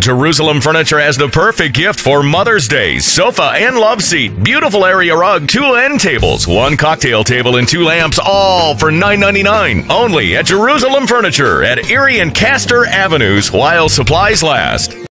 Jerusalem Furniture has the perfect gift for Mother's Day. Sofa and love seat, beautiful area rug, two end tables, one cocktail table, and two lamps, all for $9.99. Only at Jerusalem Furniture at Erie and Castor Avenues while supplies last.